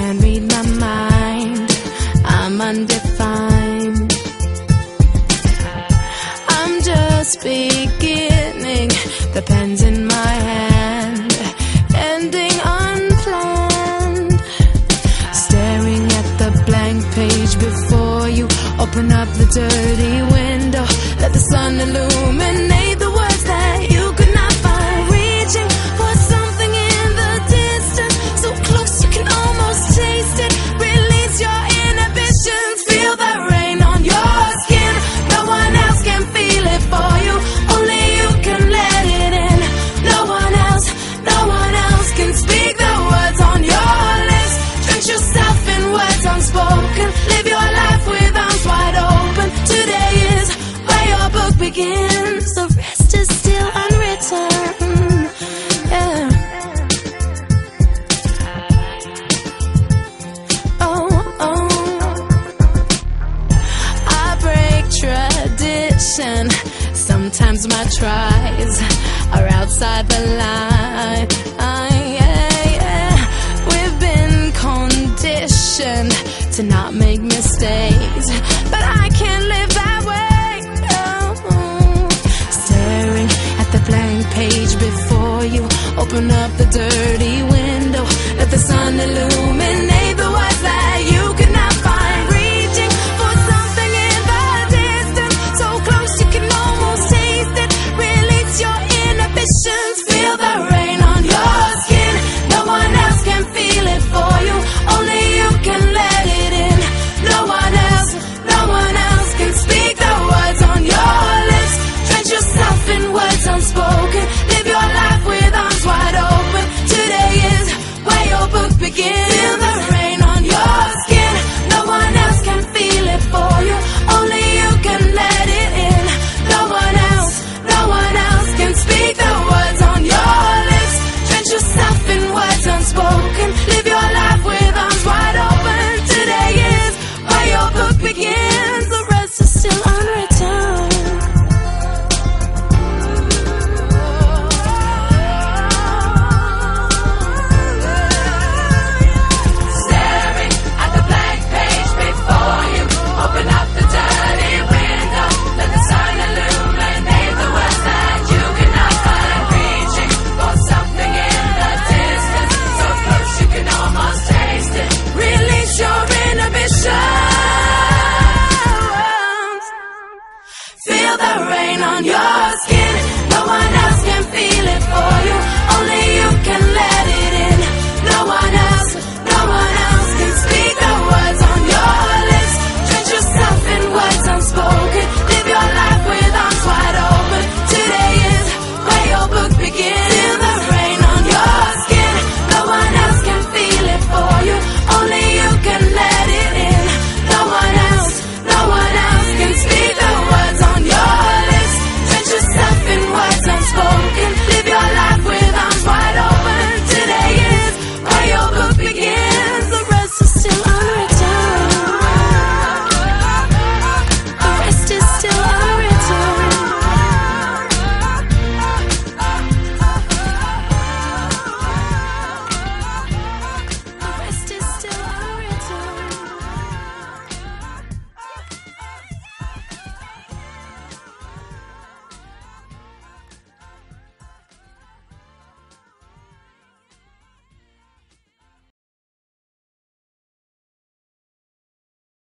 can't read my mind. I'm undefined. I'm just beginning. The pen's in my hand, ending unplanned. Staring at the blank page before you. Open up the dirty window, let the sun illuminate. Tradition. Sometimes my tries are outside the line. yeah, yeah. We've been conditioned to not make mistakes, but I can't live that way. no. Staring at the blank page before you, open up the dirty window, let the sun illuminate. feel the rain on your skin. No one else can feel it for you, only you